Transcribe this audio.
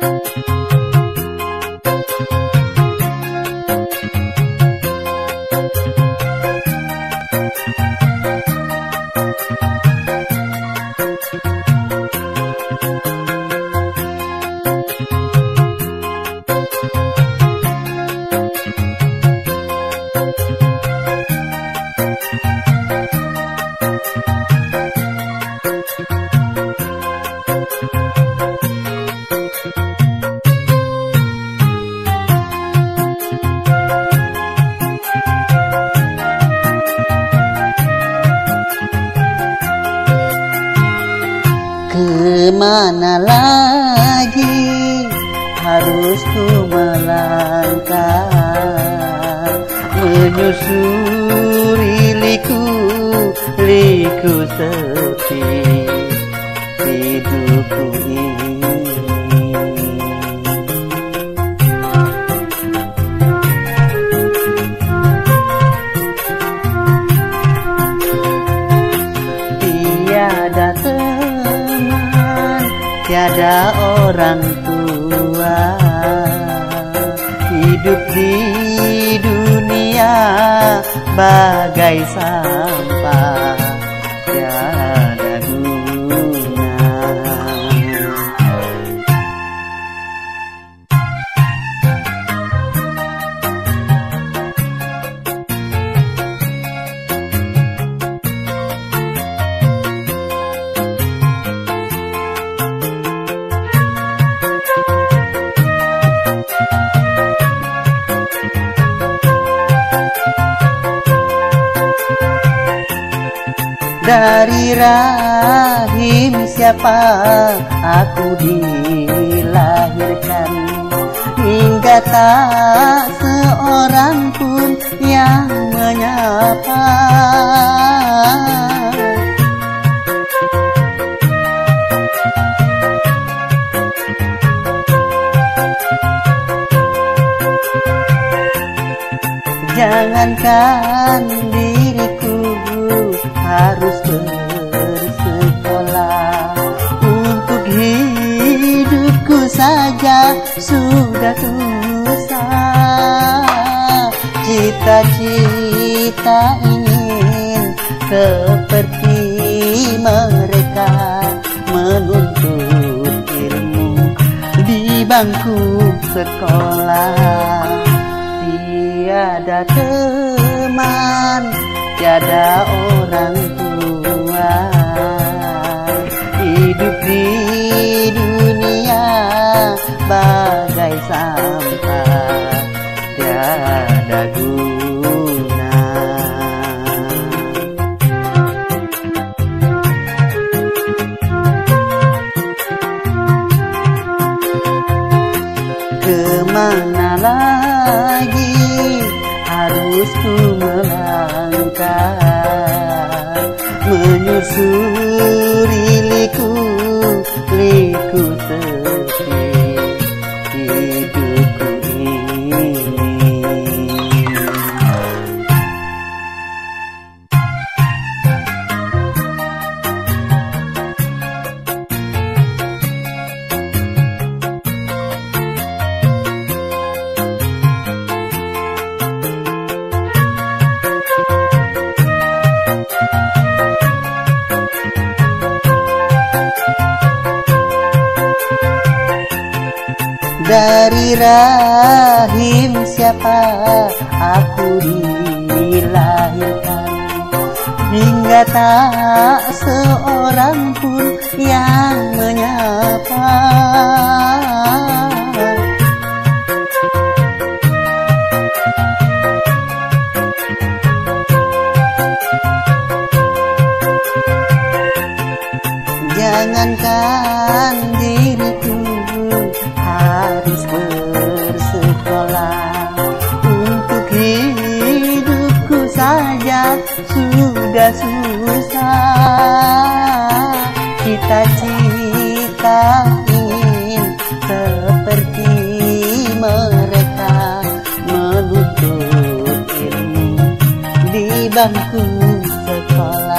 thank you Ke mana lagi? Harus ku melangkah Menyusuri liku, liku sepi. Hidupku ini tiada orang tua Hidup di dunia bagai sampah Dari rahim siapa aku dilahirkan? Hingga tak seorang pun yang menyapa. Jangankan diriku harus bersekolah. Untuk hidupku saja sudah susah. Cita-cita ingin seperti mereka Menuntut ilmu di bangku sekolah. Tiada teman, tiada orang tua Hidup di dunia bagai sampah Tiada guna. Ke mana lagi harus ku melangkah Menyusuri Dari rahim siapa aku dilahirkan? Hingga tak seorang pun yang menyapa. Jangankan diriku sudah susah Cita-cita ingin seperti mereka. Menuntut ilmu di bangku sekolah